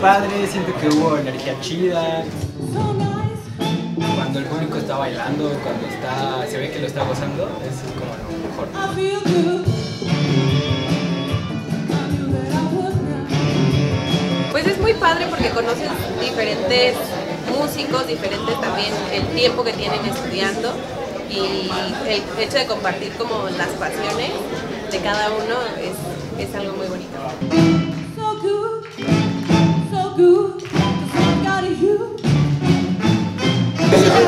padre, siento que hubo energía chida. Cuando el público está bailando, cuando está, se ve que lo está gozando, eso es como lo mejor. Pues es muy padre porque conoces diferentes músicos, diferentes también el tiempo que tienen estudiando y el hecho de compartir como las pasiones de cada uno es, es algo muy bonito.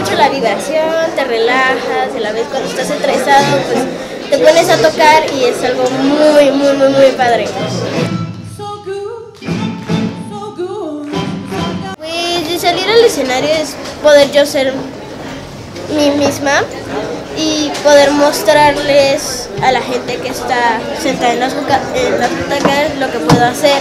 Mucho la diversión, te relajas, a la vez cuando estás estresado, pues te pones a tocar y es algo muy, muy, muy, muy padre. Pues de salir al escenario es poder yo ser mí misma y poder mostrarles a la gente que está sentada en las butacas lo que puedo hacer